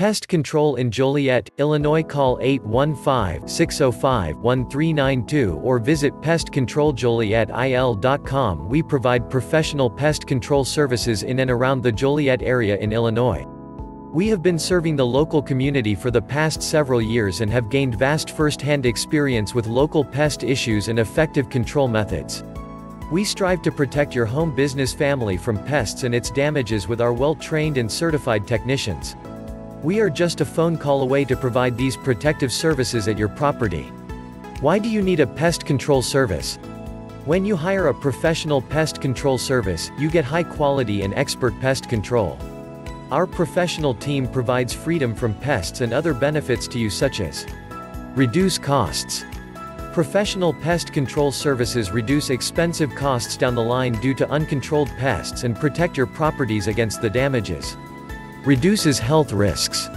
Pest Control in Joliet, Illinois Call 815-605-1392 or visit pestcontroljolietil.com We provide professional pest control services in and around the Joliet area in Illinois. We have been serving the local community for the past several years and have gained vast first-hand experience with local pest issues and effective control methods. We strive to protect your home business family from pests and its damages with our well-trained and certified technicians. We are just a phone call away to provide these protective services at your property. Why do you need a pest control service? When you hire a professional pest control service, you get high quality and expert pest control. Our professional team provides freedom from pests and other benefits to you such as reduce costs. Professional pest control services reduce expensive costs down the line due to uncontrolled pests and protect your properties against the damages. Reduces health risks.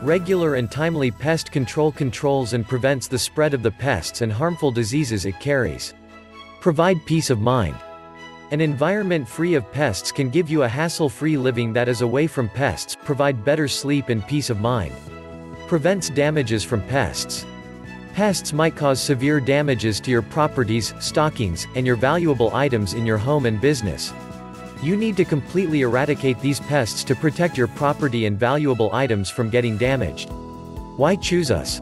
Regular and timely pest control controls and prevents the spread of the pests and harmful diseases it carries. Provide peace of mind. An environment free of pests can give you a hassle-free living that is away from pests, provide better sleep and peace of mind. Prevents damages from pests. Pests might cause severe damages to your properties, stockings, and your valuable items in your home and business. You need to completely eradicate these pests to protect your property and valuable items from getting damaged. Why choose us?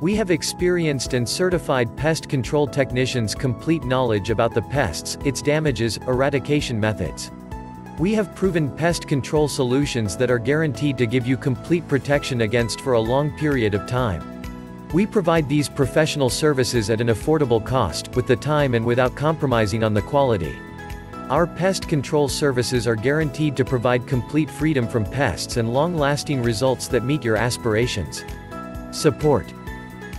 We have experienced and certified pest control technicians complete knowledge about the pests, its damages, eradication methods. We have proven pest control solutions that are guaranteed to give you complete protection against for a long period of time. We provide these professional services at an affordable cost, with the time and without compromising on the quality. Our pest control services are guaranteed to provide complete freedom from pests and long-lasting results that meet your aspirations. Support.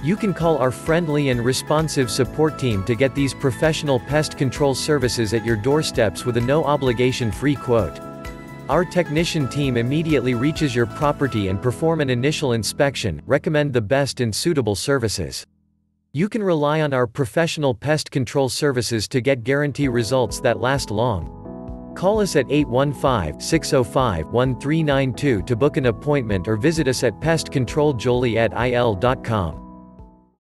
You can call our friendly and responsive support team to get these professional pest control services at your doorsteps with a no-obligation free quote. Our technician team immediately reaches your property and perform an initial inspection, recommend the best and suitable services. You can rely on our professional pest control services to get guarantee results that last long. Call us at 815-605-1392 to book an appointment or visit us at pestcontroljolietil.com.